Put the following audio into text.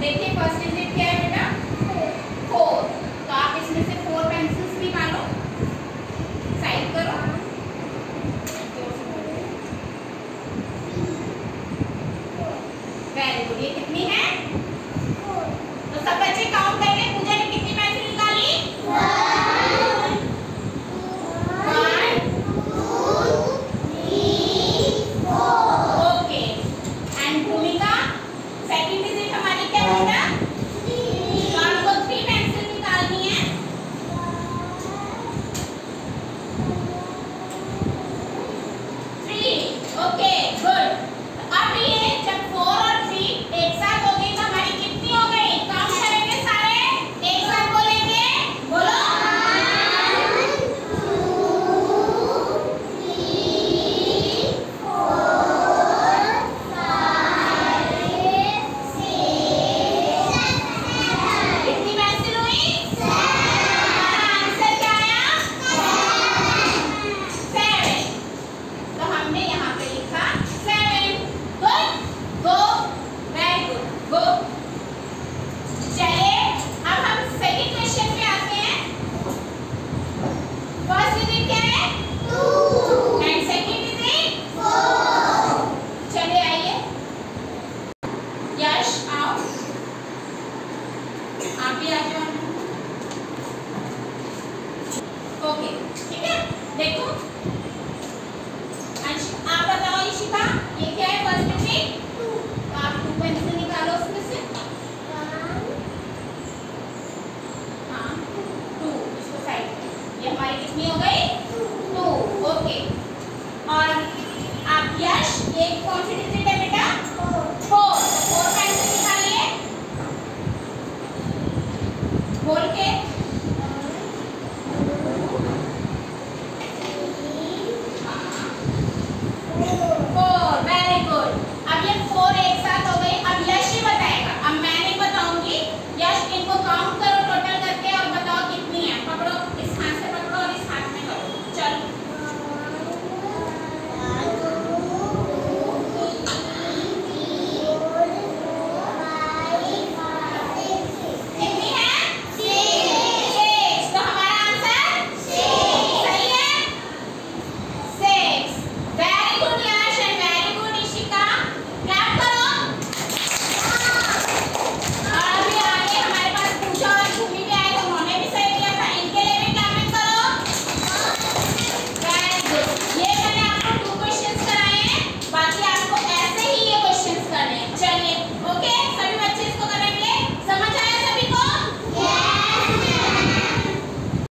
देखिए परसेंटेज क्या है बेटा? फोर तो आप इसमें से फोर पेंसिल्स निकालो साइड करो। वेरी गुड ये कितनी है? यश आप आप भी आगे ओके ठीक है? देखो। हाँ आप बताओ ईशिका ये क्या है फ़र्स्ट में तो आप टू पेन से निकालो उसमें से। हाँ टू इसको साइड ये हमारी कितनी हो गई टू ओके और आप यश ये कौन सी डिजिट